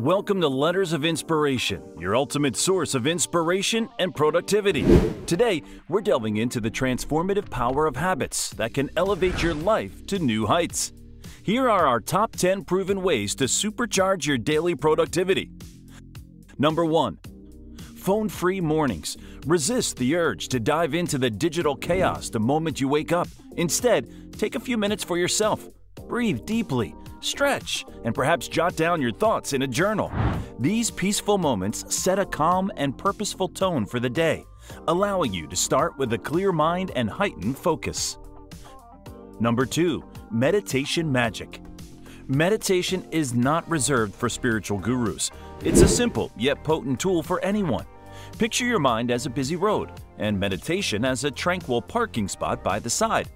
Welcome to Letters of Inspiration, your ultimate source of inspiration and productivity. Today, we're delving into the transformative power of habits that can elevate your life to new heights. Here are our top 10 proven ways to supercharge your daily productivity. Number 1. Phone free mornings. Resist the urge to dive into the digital chaos the moment you wake up. Instead, take a few minutes for yourself. Breathe deeply stretch, and perhaps jot down your thoughts in a journal. These peaceful moments set a calm and purposeful tone for the day, allowing you to start with a clear mind and heightened focus. Number 2. Meditation Magic Meditation is not reserved for spiritual gurus. It's a simple yet potent tool for anyone. Picture your mind as a busy road, and meditation as a tranquil parking spot by the side.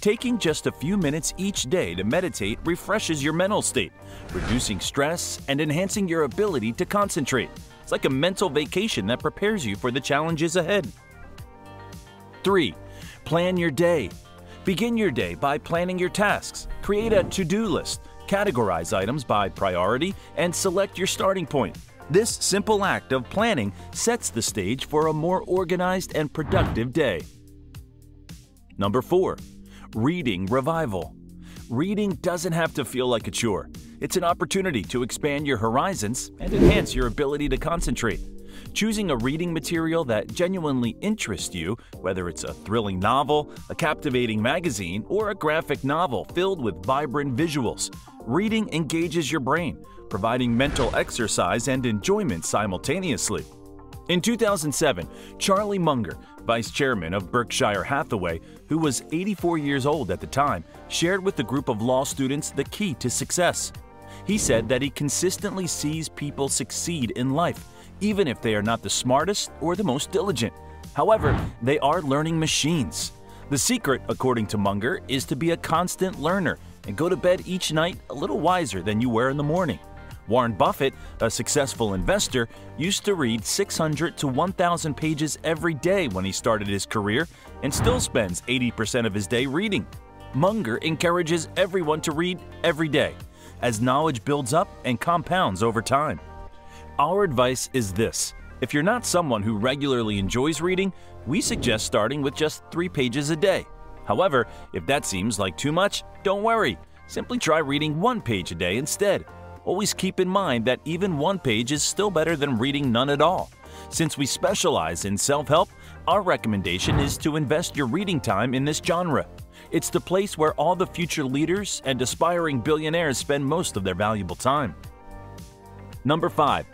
Taking just a few minutes each day to meditate refreshes your mental state, reducing stress and enhancing your ability to concentrate. It's like a mental vacation that prepares you for the challenges ahead. 3. Plan your day. Begin your day by planning your tasks. Create a to-do list, categorize items by priority, and select your starting point. This simple act of planning sets the stage for a more organized and productive day. Number 4. Reading Revival. Reading doesn't have to feel like a chore. It's an opportunity to expand your horizons and enhance your ability to concentrate. Choosing a reading material that genuinely interests you, whether it's a thrilling novel, a captivating magazine, or a graphic novel filled with vibrant visuals, reading engages your brain, providing mental exercise and enjoyment simultaneously. In 2007, Charlie Munger, vice chairman of Berkshire Hathaway, who was 84 years old at the time, shared with a group of law students the key to success. He said that he consistently sees people succeed in life, even if they are not the smartest or the most diligent. However, they are learning machines. The secret, according to Munger, is to be a constant learner and go to bed each night a little wiser than you were in the morning. Warren Buffett, a successful investor, used to read 600 to 1,000 pages every day when he started his career and still spends 80% of his day reading. Munger encourages everyone to read every day, as knowledge builds up and compounds over time. Our advice is this if you're not someone who regularly enjoys reading, we suggest starting with just three pages a day. However, if that seems like too much, don't worry. Simply try reading one page a day instead always keep in mind that even one page is still better than reading none at all. Since we specialize in self-help, our recommendation is to invest your reading time in this genre. It's the place where all the future leaders and aspiring billionaires spend most of their valuable time. Number 5.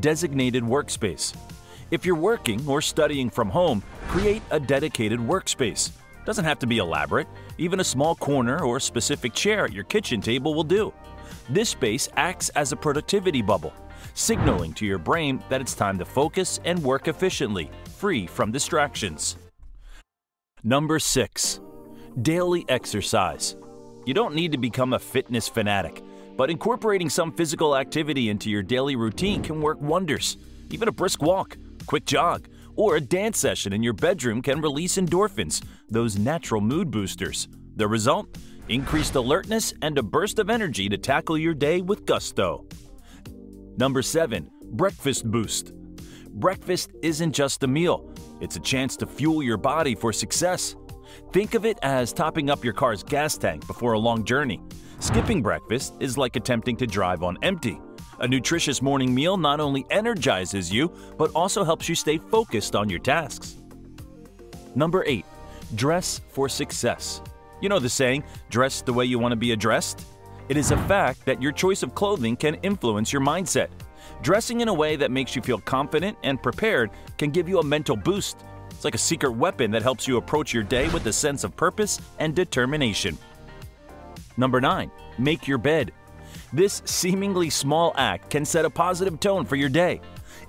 Designated Workspace If you're working or studying from home, create a dedicated workspace. Doesn't have to be elaborate. Even a small corner or specific chair at your kitchen table will do. This space acts as a productivity bubble, signaling to your brain that it's time to focus and work efficiently, free from distractions. Number 6. Daily Exercise You don't need to become a fitness fanatic, but incorporating some physical activity into your daily routine can work wonders. Even a brisk walk, quick jog, or a dance session in your bedroom can release endorphins, those natural mood boosters. The result? Increased alertness, and a burst of energy to tackle your day with gusto. Number 7. Breakfast Boost Breakfast isn't just a meal, it's a chance to fuel your body for success. Think of it as topping up your car's gas tank before a long journey. Skipping breakfast is like attempting to drive on empty. A nutritious morning meal not only energizes you, but also helps you stay focused on your tasks. Number 8. Dress for success. You know the saying, dress the way you want to be addressed? It is a fact that your choice of clothing can influence your mindset. Dressing in a way that makes you feel confident and prepared can give you a mental boost. It's like a secret weapon that helps you approach your day with a sense of purpose and determination. Number 9. Make your bed. This seemingly small act can set a positive tone for your day.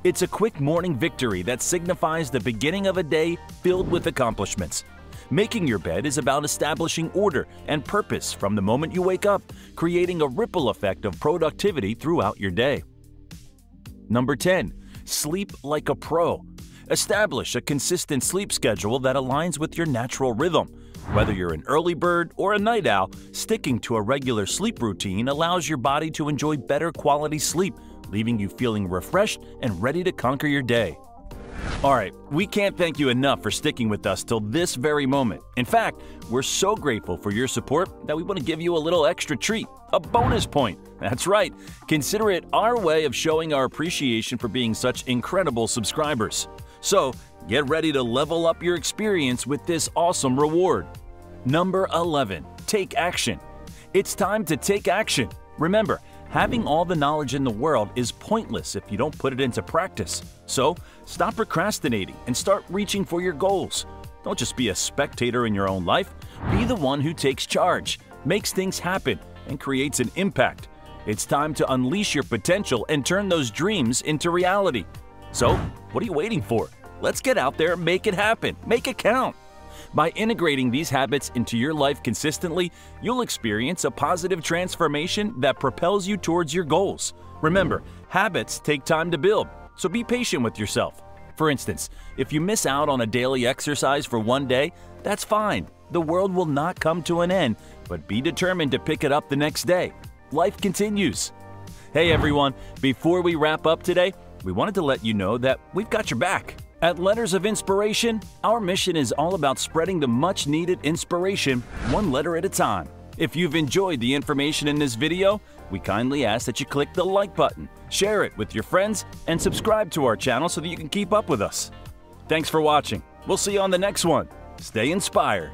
It's a quick morning victory that signifies the beginning of a day filled with accomplishments. Making your bed is about establishing order and purpose from the moment you wake up, creating a ripple effect of productivity throughout your day. Number 10. Sleep like a pro. Establish a consistent sleep schedule that aligns with your natural rhythm. Whether you're an early bird or a night owl, sticking to a regular sleep routine allows your body to enjoy better quality sleep leaving you feeling refreshed and ready to conquer your day. Alright, we can't thank you enough for sticking with us till this very moment. In fact, we're so grateful for your support that we want to give you a little extra treat, a bonus point. That's right, consider it our way of showing our appreciation for being such incredible subscribers. So, get ready to level up your experience with this awesome reward. Number 11. Take action. It's time to take action. Remember, having all the knowledge in the world is pointless if you don't put it into practice. So, stop procrastinating and start reaching for your goals. Don't just be a spectator in your own life, be the one who takes charge, makes things happen, and creates an impact. It's time to unleash your potential and turn those dreams into reality. So, what are you waiting for? Let's get out there and make it happen. Make it count. By integrating these habits into your life consistently, you'll experience a positive transformation that propels you towards your goals. Remember, habits take time to build, so be patient with yourself. For instance, if you miss out on a daily exercise for one day, that's fine. The world will not come to an end, but be determined to pick it up the next day. Life continues. Hey everyone, before we wrap up today, we wanted to let you know that we've got your back. At Letters of Inspiration, our mission is all about spreading the much needed inspiration one letter at a time. If you've enjoyed the information in this video, we kindly ask that you click the like button, share it with your friends, and subscribe to our channel so that you can keep up with us. Thanks for watching. We'll see you on the next one. Stay inspired.